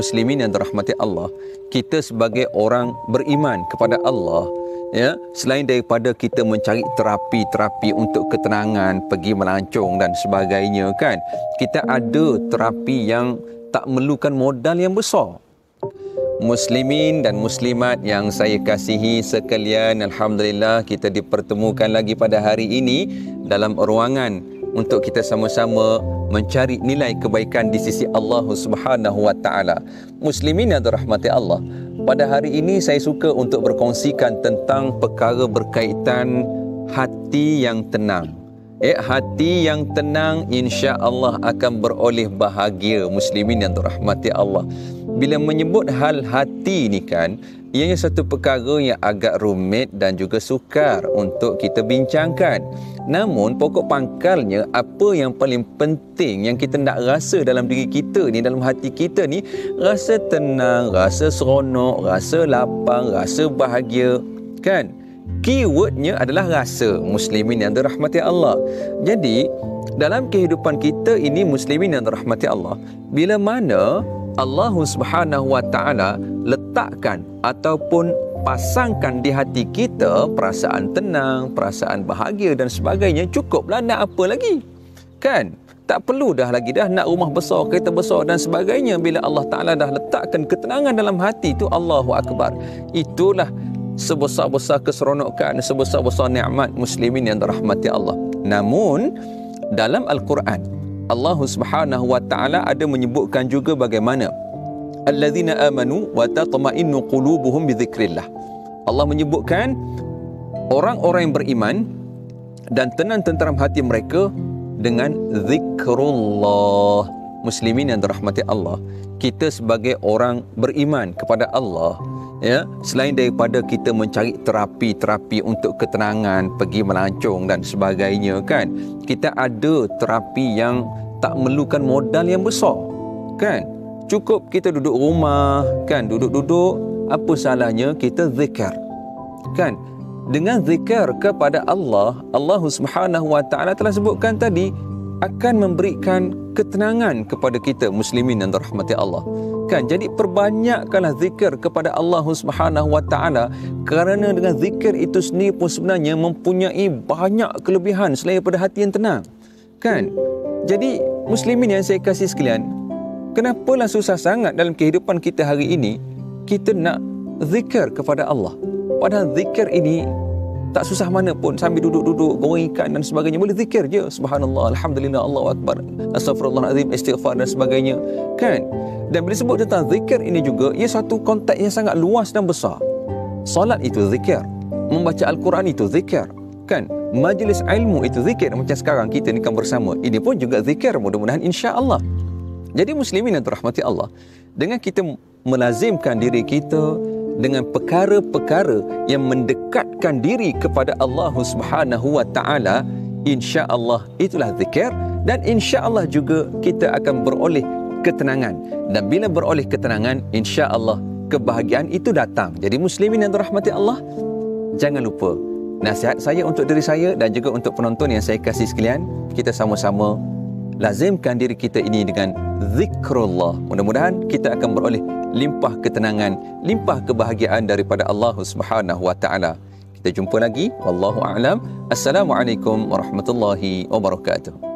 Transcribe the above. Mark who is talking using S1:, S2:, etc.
S1: muslimin yang dirahmati Allah, kita sebagai orang beriman kepada Allah, ya, selain daripada kita mencari terapi-terapi untuk ketenangan, pergi melancong dan sebagainya kan, kita ada terapi yang tak memerlukan modal yang besar. Muslimin dan muslimat yang saya kasihi sekalian, alhamdulillah kita dipertemukan lagi pada hari ini dalam ruangan untuk kita sama-sama mencari nilai kebaikan di sisi Allah Subhanahu wa taala. Muslimin yang dirahmati Allah. Pada hari ini saya suka untuk berkongsikan tentang perkara berkaitan hati yang tenang. Eh, hati yang tenang insya Allah akan beroleh bahagia muslimin yang dirahmati Allah. Bila menyebut hal hati ni kan, ianya satu perkara yang agak rumit dan juga sukar untuk kita bincangkan. Namun pokok pangkalnya apa yang paling penting yang kita nak rasa dalam diri kita ni, dalam hati kita ni, rasa tenang, rasa seronok, rasa lapang, rasa bahagia. Kan? Keywordnya adalah rasa muslimin yang dirahmati Allah. Jadi, dalam kehidupan kita ini muslimin yang dirahmati Allah, bila mana Allah Subhanahu wa taala letakkan ataupun pasangkan di hati kita perasaan tenang, perasaan bahagia dan sebagainya, cukuplah nak apa lagi? Kan? Tak perlu dah lagi dah nak rumah besar, kereta besar dan sebagainya bila Allah Taala dah letakkan ketenangan dalam hati itu Allahu akbar. Itulah sebesar-besar keseronokan, sebesar-besar nikmat muslimin yang dirahmati Allah. Namun dalam Al-Quran Allah Subhanahu wa taala ada menyebutkan juga bagaimana alladzina amanu wa tatma'innu qulubuhum bi dzikrillah. Allah menyebutkan orang-orang yang beriman dan tenang tenteram hati mereka dengan zikrullah. Muslimin yang dirahmati Allah. Kita sebagai orang beriman kepada Allah, ya selain daripada kita mencari terapi-terapi untuk ketenangan pergi melancong dan sebagainya kan kita ada terapi yang tak memerlukan modal yang besar kan. Cukup kita duduk rumah kan duduk-duduk apa salahnya kita zikir kan. Dengan zikir kepada Allah Allah Subhanahu wa taala telah sebutkan tadi akan memberikan ketenangan kepada kita muslimin yang dirahmati Allah kan? Jadi perbanyakkanlah zikir kepada Allah Subhanahu wa taala kerana dengan zikir itu sendiri pun sebenarnya mempunyai banyak kelebihan selain daripada hati yang tenang. Kan? Jadi muslimin yang saya kasih sekalian kenapalah susah sangat dalam kehidupan kita hari ini kita nak zikir kepada Allah? Padahal zikir ini tak susah mana pun sambil duduk-duduk goreng ikan dan sebagainya. Boleh zikir je. Subhanallah alhamdulillah Allahu akbar. Astagfirullahalazim istighfar dan sebagainya. Kan? Dan bila sebut tentang zikir ini juga ia satu konteks yang sangat luas dan besar. Solat itu zikir. Membaca al-Quran itu zikir. Kan? Majlis ilmu itu zikir. Macam sekarang kita ni kan bersama. Ini pun juga zikir. Mudah-mudahan insya-Allah. Jadi muslimin yang dirahmati Allah dengan kita melazimkan diri kita dengan perkara-perkara yang mendekatkan diri kepada Allah Subhanahu wa taala insya-Allah itulah zikir dan insya-Allah juga kita akan beroleh ketenangan. Dan bila beroleh ketenangan insya-Allah kebahagiaan itu datang. Jadi muslimin yang dirahmati Allah jangan lupa nasihat saya untuk diri saya dan juga untuk penonton yang saya kasih sekalian kita sama-sama lazimkan diri kita ini dengan zikrullah. Mudah-mudahan kita akan beroleh limpah ketenangan, limpah kebahagiaan daripada Allah Subhanahu wa taala. Kita jumpa lagi. Wallahu a'lam. Assalamualaikum warahmatullahi wabarakatuh.